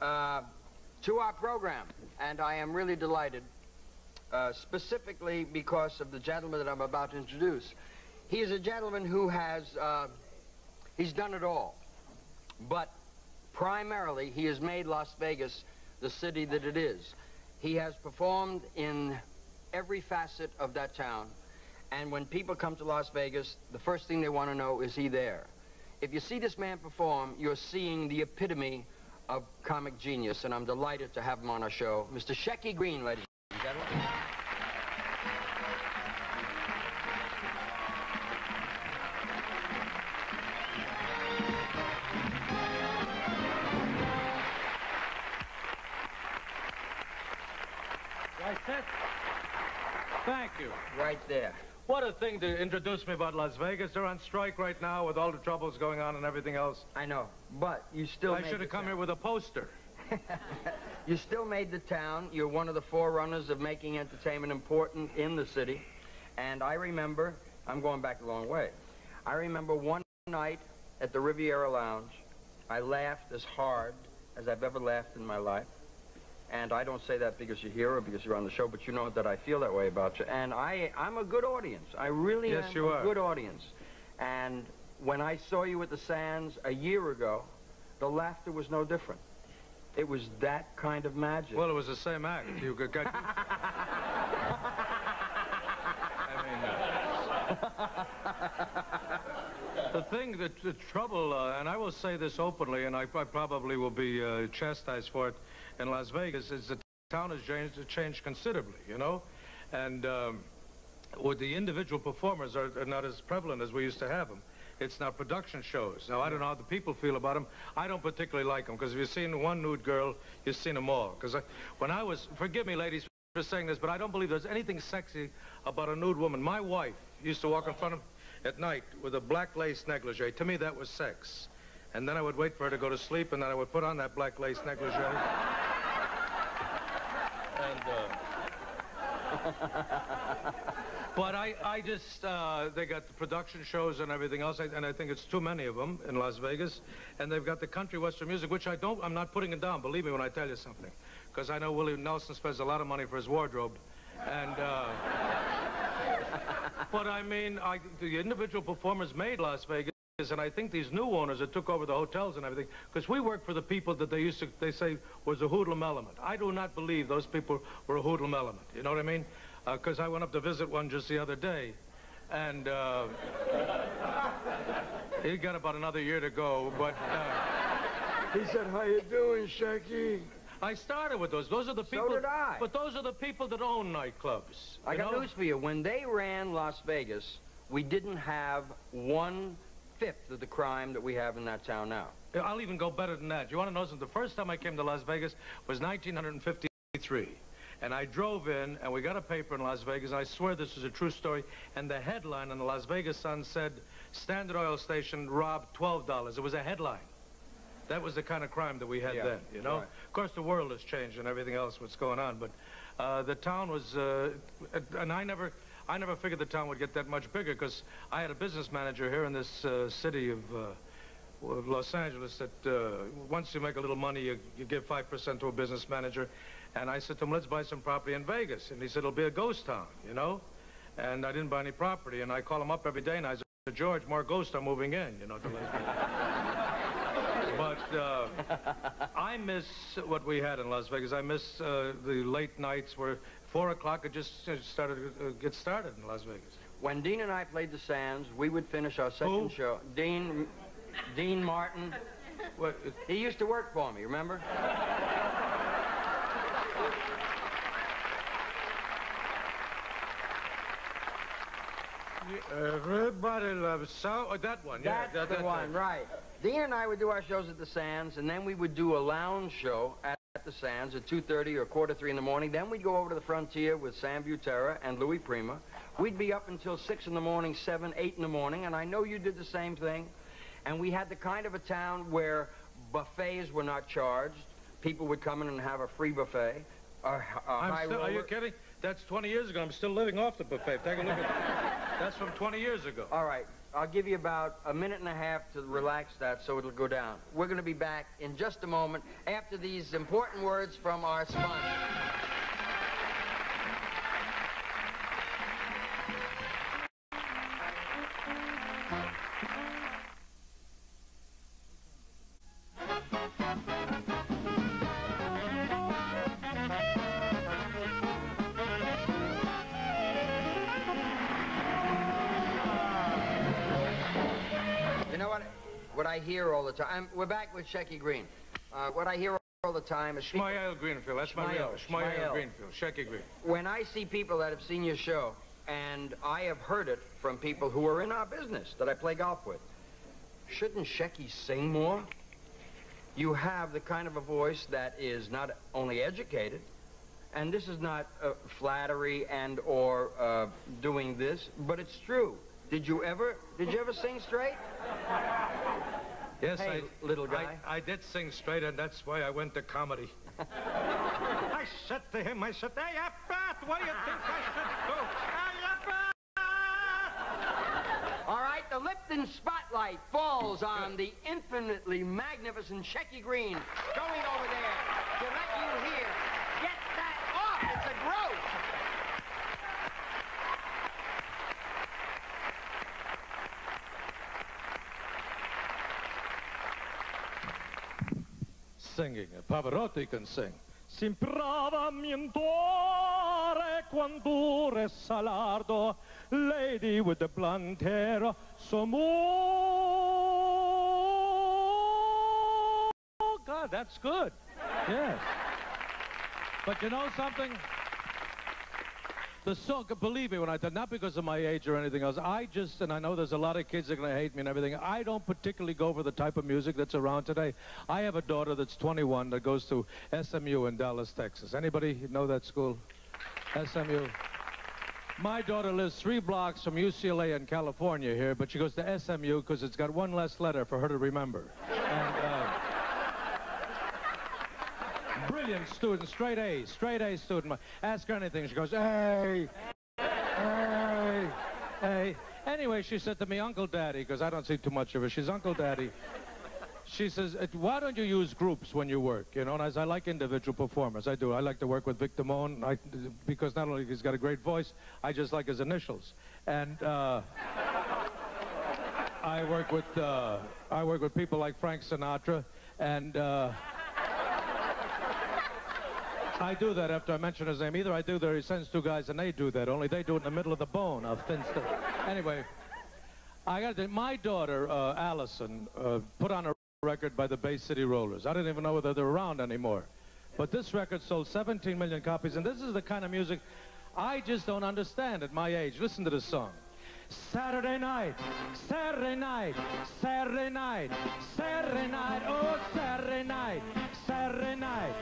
uh, to our program. And I am really delighted, uh, specifically because of the gentleman that I'm about to introduce. He is a gentleman who has, uh, he's done it all. But primarily, he has made Las Vegas the city that it is. He has performed in every facet of that town. And when people come to Las Vegas, the first thing they want to know is he there? If you see this man perform, you're seeing the epitome of comic genius, and I'm delighted to have him on our show. Mr. Shecky Greene, ladies and gentlemen. Right, set. Thank you. Right there. What a thing to introduce me about Las Vegas. They're on strike right now with all the troubles going on and everything else. I know, but you still I should have come town. here with a poster. You still made the town. You're one of the forerunners of making entertainment important in the city. And I remember, I'm going back a long way. I remember one night at the Riviera Lounge, I laughed as hard as I've ever laughed in my life. And I don't say that because you're here or because you're on the show, but you know that I feel that way about you. And I, I'm a good audience. I really Yes, am you a are. good audience. And when I saw you at the Sands a year ago, the laughter was no different. It was that kind of magic. Well, it was the same act. You could get. I mean, uh, the thing, the, the trouble, uh, and I will say this openly, and I, I probably will be uh, chastised for it in Las Vegas, is the town has changed, changed considerably, you know? And um, with the individual performers are, are not as prevalent as we used to have them. It's now production shows. Now, I don't know how the people feel about them. I don't particularly like them, because if you've seen one nude girl, you've seen them all. Because when I was, forgive me, ladies, for saying this, but I don't believe there's anything sexy about a nude woman. My wife used to walk in front of at night with a black lace negligee. To me, that was sex. And then I would wait for her to go to sleep, and then I would put on that black lace negligee. and, uh, but I, I just, uh, they got the production shows and everything else, and I think it's too many of them in Las Vegas. And they've got the country western music, which I don't, I'm not putting it down, believe me when I tell you something. Because I know Willie Nelson spends a lot of money for his wardrobe. And, uh, but I mean, I, the individual performers made Las Vegas. And I think these new owners that took over the hotels and everything, because we work for the people that they used to, they say was a hoodlum element. I do not believe those people were a hoodlum element. You know what I mean? Because I went up to visit one just the other day, and uh, he got about another year to go. But uh, he said, how you doing, Shecky? I started with those. Those are the people. So did I. But those are the people that own nightclubs. I got know? news for you. When they ran Las Vegas, we didn't have one fifth of the crime that we have in that town now. I'll even go better than that. You want to know something? The first time I came to Las Vegas was 1953. And I drove in, and we got a paper in Las Vegas, and I swear this is a true story. And the headline in the Las Vegas Sun said, Standard Oil Station robbed $12. It was a headline. That was the kind of crime that we had Yeah, then, you know? right. Of course, the world has changed and everything else, what's going on. But uh, the town was, uh, and I never, I never figured the town would get that much bigger because I had a business manager here in this uh, city of, uh, of Los Angeles that uh, once you make a little money, you, you give 5% to a business manager. And I said to him, let's buy some property in Vegas. And he said, it'll be a ghost town, you know? And I didn't buy any property. And I call him up every day and I said, George, more ghosts are moving in, you know, to Las Vegas. But uh, I miss what we had in Las Vegas. I miss uh, the late nights where 4 o'clock it just uh, started to uh, get started in Las Vegas. When Dean and I played the Sands, we would finish our second Who? show. Dean, Dean Martin. What, He used to work for me, remember? Everybody loves so oh, that one. Yeah, that, the that- one, right. Dean and I would do our shows at the Sands, and then we would do a lounge show at the Sands at 2.30 or quarter three in the morning. Then we'd go over to the Frontier with Sam Butera and Louis Prima. We'd be up until 6 in the morning, 7, 8 in the morning, and I know you did the same thing. And we had the kind of a town where buffets were not charged. People would come in and have a free buffet. A, a I'm high still, are you kidding? That's 20 years ago. I'm still living off the buffet. Take a look at that. That's from 20 years ago. All right. I'll give you about a minute and a half to relax that so it'll go down. We're going to be back in just a moment after these important words from our sponsor. What? I hear all the time. We're back with Shecky Greene. Uh, what I hear all the time is people, Greenfield. That's my real Schmael, Schmael Schmael. Greenfield. Shecky Greene. when I see people that have seen your show, and I have heard it from people who are in our business that I play golf with, shouldn't Shecky sing more? You have the kind of a voice that is not only educated, and this is not uh, flattery and or uh, doing this, but it's true. Did you ever, did you ever sing straight? Yes, Hey, I, little guy. I, I did sing straight, and that's why I went to comedy. I said to him, I said, hey, Pat, what do you think I should do? Hey, Pat! All right, the Lipton spotlight falls on the infinitely magnificent Shecky Greene going over there to let you hear. Get that off! It's a gross! Singing. A pavarotti can sing. Simprava mientore quando salardo, lady with the blonde hair, so Oh, God, that's good. Yes. But you know something? The song, believe me when I tell, not because of my age or anything else, I just, and I know there's a lot of kids that are going to hate me and everything, I don't particularly go for the type of music that's around today. I have a daughter that's 21 that goes to SMU in Dallas, Texas. Anybody know that school? SMU? My daughter lives three blocks from UCLA in California here, but she goes to SMU because it's got one less letter for her to remember. And, uh, brilliant student, straight A's, straight A student. Ask her anything, she goes, hey, hey, hey. Anyway, she said to me, Uncle Daddy, because I don't see too much of her. She's Uncle Daddy. She says, "Uh, why don't you use groups when you work? You know, and I, said, I like individual performers. I do. I like to work with Vic Damone I, because not only he's got a great voice, I just like his initials. And uh, I work with uh, I work with people like Frank Sinatra, and uh, I do that after I mention his name. Either I do that he sends two guys and they do that. Only they do it in the middle of the bone of thin stuff. Anyway, I got to, my daughter, uh, Allison, uh, put on a record by the Bay City Rollers. I didn't even know whether they're around anymore. But this record sold 17 million copies, and this is the kind of music I just don't understand at my age. Listen to this song. Saturday night, Saturday night, Saturday night, Saturday night, oh Saturday night, Saturday night,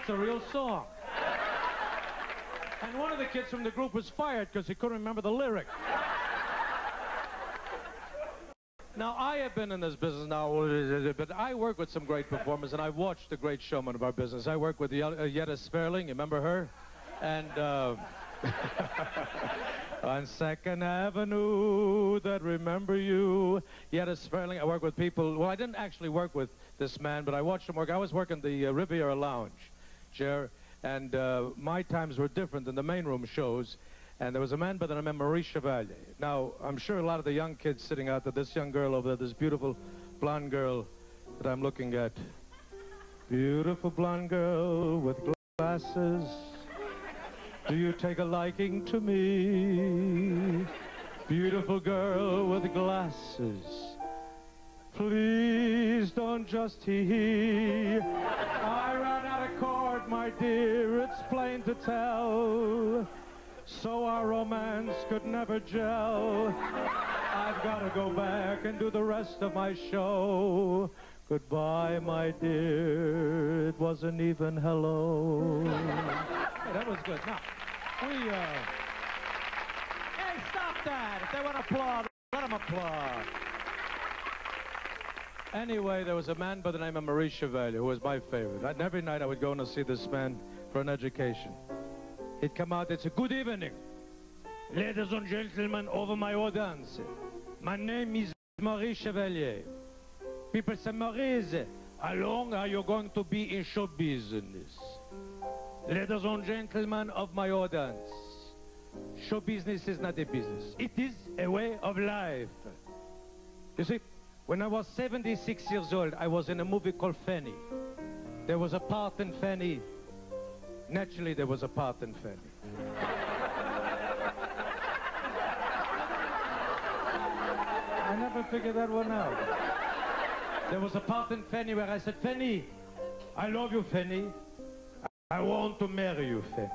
That's a real song. And one of the kids from the group was fired because he couldn't remember the lyric. Now, I have been in this business now, but I work with some great performers, and I've watched the great showmen of our business. I work with uh, Yetta Sperling, you remember her? And uh, on Second Avenue, that remember you. Yetta Sperling, I work with people, well, I didn't actually work with this man, but I watched him work. I was working the uh, Riviera Lounge, chair, and uh, my times were different than the main room shows. And there was a man by the name of Maurice Chevalier. Now, I'm sure a lot of the young kids sitting out there, this young girl over there, this beautiful blonde girl that I'm looking at. Beautiful blonde girl with glasses. Do you take a liking to me? Beautiful girl with glasses. Please don't just hee. I of cord, my dear, it's plain to tell. So our romance could never gel. I've got to go back and do the rest of my show. Goodbye, my dear. It wasn't even hello. Hey, that was good. Now, we, uh... Hey, stop that! If they want to applaud, let them applaud. Anyway, there was a man by the name of Maurice Chevalier who was my favorite. And every night I would go and see this man for an education. He'd come out and say, Good evening, ladies and gentlemen over my audience. My name is Maurice Chevalier. People say, Maurice, how long are you going to be in show business? Ladies and gentlemen of my audience, show business is not a business. It is a way of life. You see, when I was 76 years old, I was in a movie called Fanny. There was a part in Fanny. Naturally, there was a part in Fanny. I never figured that one out. There was a part in Fanny where I said, Fanny, I love you, Fanny. I want to marry you, Fanny.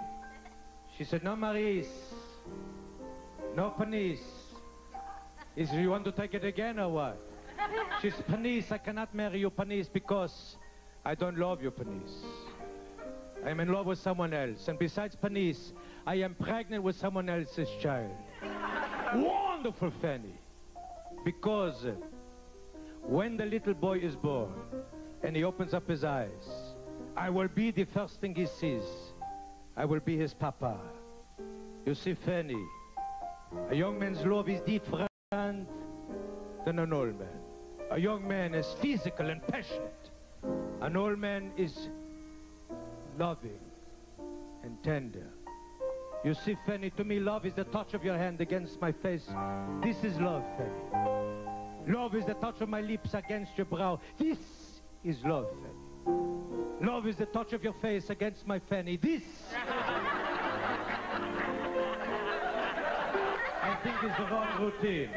She said, no, Maurice. No, Panisse. Is you want to take it again or what? She said, Panisse, I cannot marry you, Panisse, because I don't love you, Panisse. I am in love with someone else. And besides Panisse, I am pregnant with someone else's child. Wonderful, Fanny. Because when the little boy is born and he opens up his eyes, I will be the first thing he sees. I will be his papa. You see, Fanny, a young man's love is different than an old man. A young man is physical and passionate. An old man is loving and tender. You see, Fanny, to me, love is the touch of your hand against my face. This is love, Fanny. Love is the touch of my lips against your brow. This is love, Fanny. Love is the touch of your face against my Fanny. This, I think, is the wrong routine.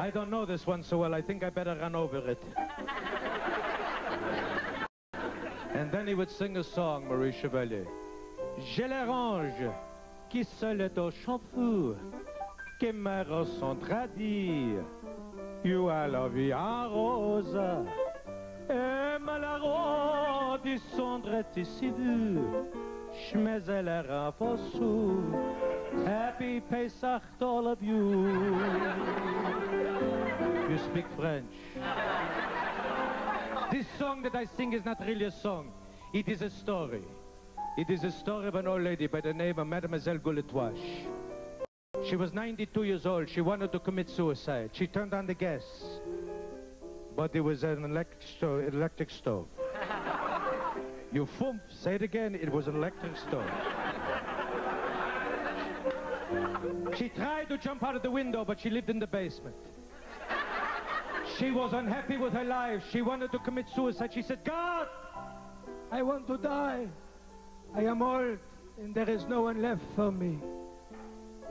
I don't know this one so well. I think I better run over it. And then he would sing a song, Maurice Chevalier. J'ai l'arrange qui seul est au champ fou, que mères sont tradies. You are la vie rose, et malheureux du cendre est ici vu. Mais elle est fossou. Happy Pesach to all of you. You speak French. This song that I sing is not really a song. It is a story. It is a story of an old lady by the name of Mademoiselle Gouletoiche. She was 92 years old. She wanted to commit suicide. She turned on the gas. But it was an electric stove. Electric stove. you fool, say it again. It was an electric stove. She tried to jump out of the window, but she lived in the basement. She was unhappy with her life. She wanted to commit suicide. She said, God, I want to die. I am old, and there is no one left for me.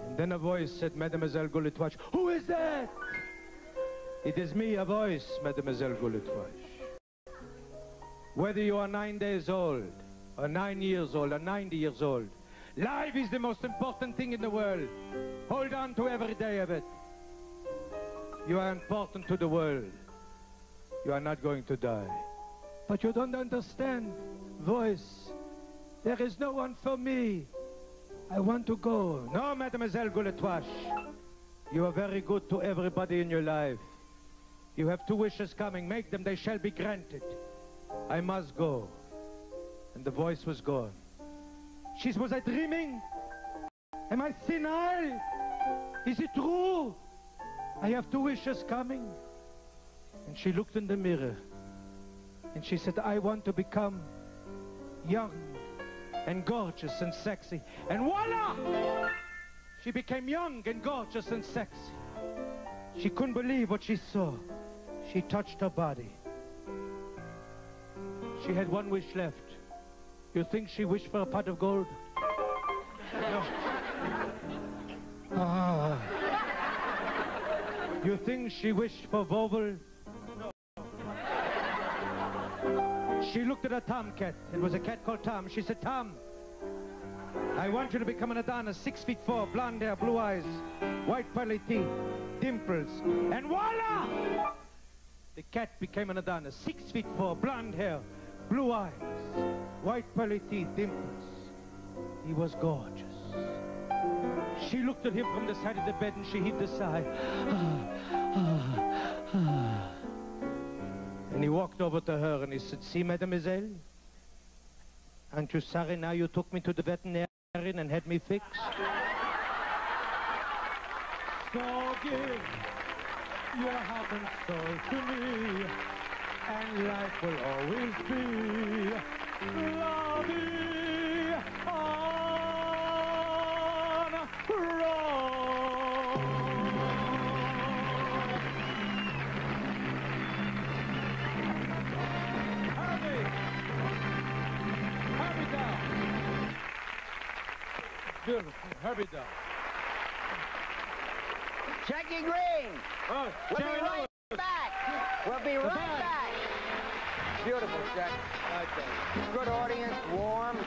And then a voice said, Mademoiselle Gouletoiche, who is that? It is me, a voice, Mademoiselle Gouletoiche. Whether you are nine days old, or nine years old, or 90 years old, life is the most important thing in the world. Hold on to every day of it. You are important to the world. You are not going to die. But you don't understand, voice. There is no one for me. I want to go. No, Mademoiselle Gouletoiche. You are very good to everybody in your life. You have two wishes coming. Make them, they shall be granted. I must go. And the voice was gone. She was I dreaming? Am I senile? Is it true? I have two wishes coming. And she looked in the mirror. And she said, I want to become young and gorgeous and sexy. And voila! She became young and gorgeous and sexy. She couldn't believe what she saw. She touched her body. She had one wish left. You think she wished for a pot of gold? You think she wished for Vovel? No. She looked at a tomcat. It was a cat called Tom. She said, Tom, I want you to become an Adonis, six feet four, blonde hair, blue eyes, white pearly teeth, dimples, and voila! The cat became an Adonis, six feet four, blonde hair, blue eyes, white pearly teeth, dimples. He was gorgeous. She looked at him from the side of the bed and she heaved a sigh. And he walked over to her and he said, see, mademoiselle? Aren't you sorry now you took me to the veterinarian and had me fixed? so give your heart and soul to me, and life will always be lovey Beautiful. Harvey down. Shecky Greene! Oh, We'll Jerry be right Lewis. back! We'll be right band. back! Beautiful, Jack. Good audience, warm.